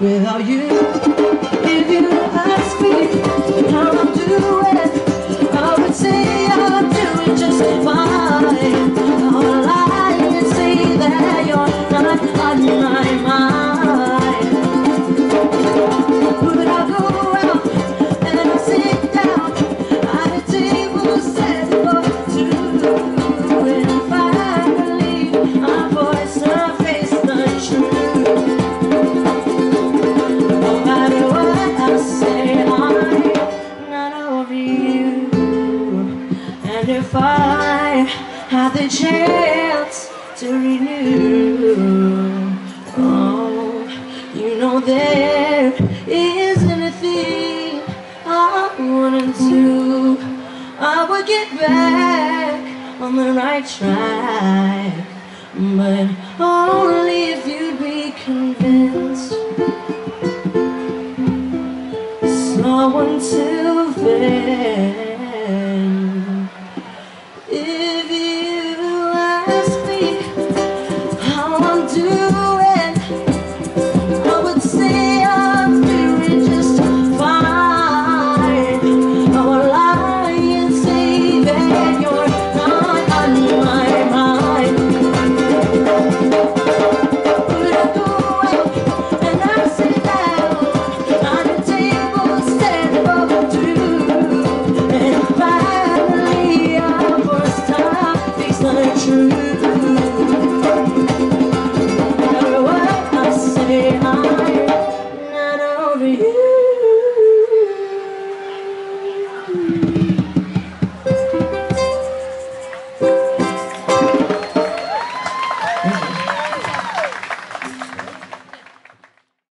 without you. If you ask me how I'm doing, I would say I'm doing just fine. I'll lie say that you're not on my mind. But I'll go out and I'll sit down And if I had the chance to renew, oh, you know there isn't a thing I wouldn't do. I would get back on the right track, but only if you'd be convinced someone to vent.